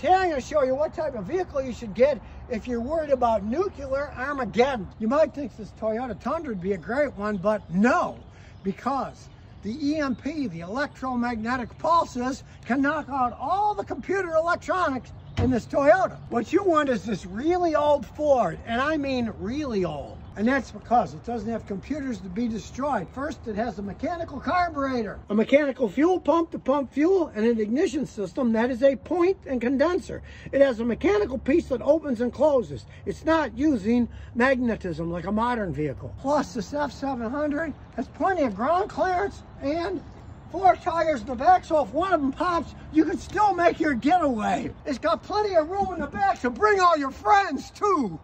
Today I'm going to show you what type of vehicle you should get if you're worried about nuclear Armageddon. You might think this Toyota Tundra would be a great one, but no, because the EMP, the electromagnetic pulses, can knock out all the computer electronics in this Toyota. What you want is this really old Ford, and I mean really old. And that's because it doesn't have computers to be destroyed. First, it has a mechanical carburetor, a mechanical fuel pump to pump fuel, and an ignition system that is a point and condenser. It has a mechanical piece that opens and closes. It's not using magnetism like a modern vehicle. Plus, this F700 has plenty of ground clearance and four tires in the back, so if one of them pops, you can still make your getaway. It's got plenty of room in the back, so bring all your friends too.